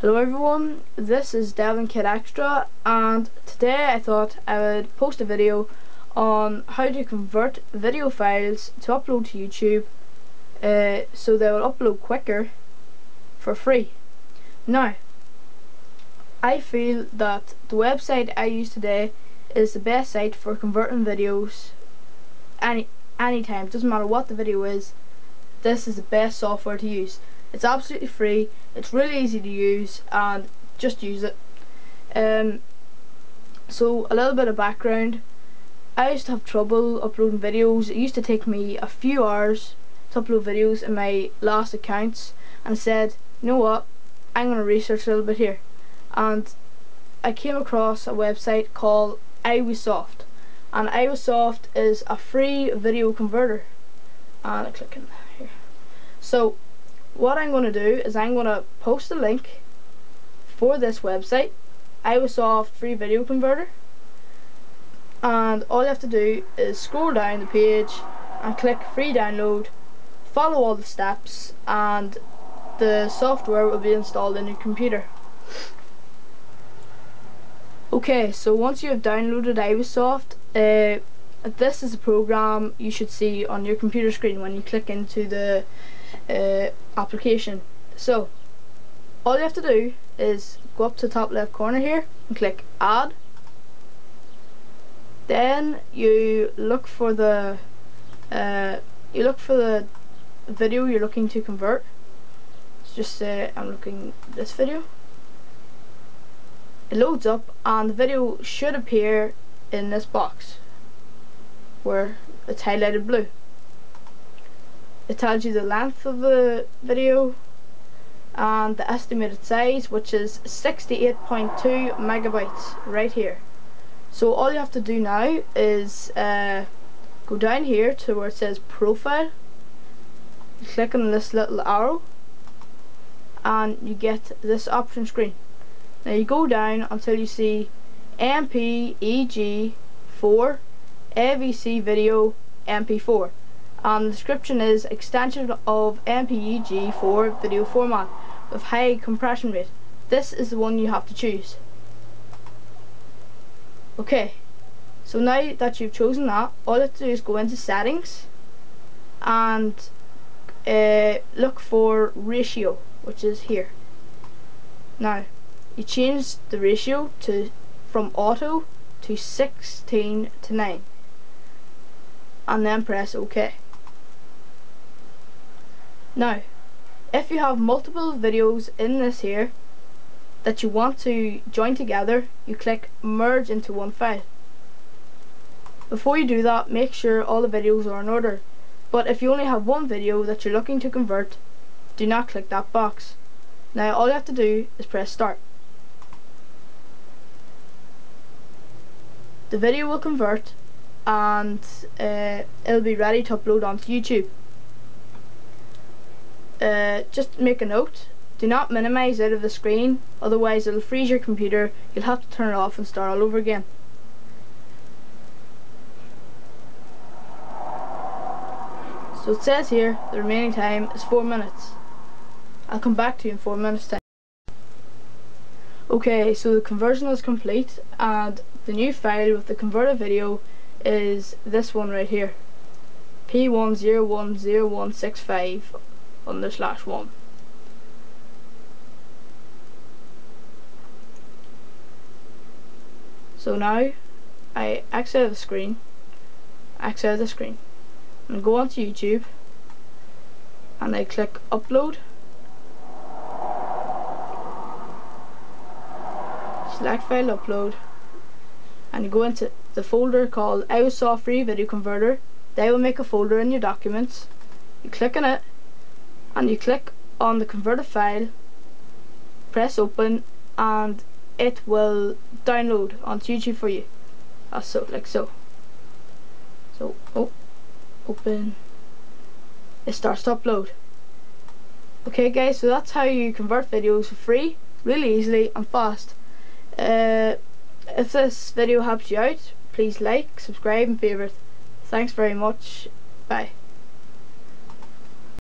Hello everyone, this is Devlin Kid Extra and today I thought I would post a video on how to convert video files to upload to YouTube uh, so they will upload quicker for free. Now, I feel that the website I use today is the best site for converting videos any anytime, doesn't matter what the video is, this is the best software to use. It's absolutely free, it's really easy to use and just use it. Um, so a little bit of background. I used to have trouble uploading videos. It used to take me a few hours to upload videos in my last accounts and said, you know what, I'm going to research a little bit here. And I came across a website called iWisoft and iWisoft is a free video converter. And I click in here. So what I'm going to do is I'm going to post a link for this website. iWisoft free video converter. And all you have to do is scroll down the page and click free download follow all the steps and the software will be installed in your computer. Okay so once you have downloaded iWisoft uh, this is a program you should see on your computer screen when you click into the uh, application. So all you have to do is go up to the top left corner here and click add. Then you look for the uh, you look for the video you're looking to convert. Let's just say I'm looking this video. It loads up and the video should appear in this box where it's highlighted blue it tells you the length of the video and the estimated size which is 68.2 megabytes right here. So all you have to do now is uh, go down here to where it says profile. Click on this little arrow and you get this option screen. Now you go down until you see MPEG 4 AVC video MP4 and the description is extension of MPEG4 video format with high compression rate. This is the one you have to choose. Okay, so now that you've chosen that, all you have to do is go into settings and uh, look for ratio, which is here. Now, you change the ratio to from auto to 16 to 9 and then press OK. Now, if you have multiple videos in this here that you want to join together, you click merge into one file. Before you do that, make sure all the videos are in order. But if you only have one video that you're looking to convert, do not click that box. Now all you have to do is press start. The video will convert and uh, it'll be ready to upload onto YouTube uh, just make a note. Do not minimize out of the screen otherwise it'll freeze your computer. You'll have to turn it off and start all over again. So it says here the remaining time is 4 minutes. I'll come back to you in 4 minutes time. Okay so the conversion is complete and the new file with the converted video is this one right here. P101065 on the slash one. So now I exit the screen, exit the screen, and go onto YouTube, and I click upload. Select file upload, and you go into the folder called iWisoft Free Video Converter. They will make a folder in your documents. You click on it, and you click on the converted file press open and it will download onto YouTube for you. As so like so. So oh open. It starts to upload. Okay guys so that's how you convert videos for free really easily and fast. Uh, if this video helps you out please like subscribe and favorite thanks very much. Bye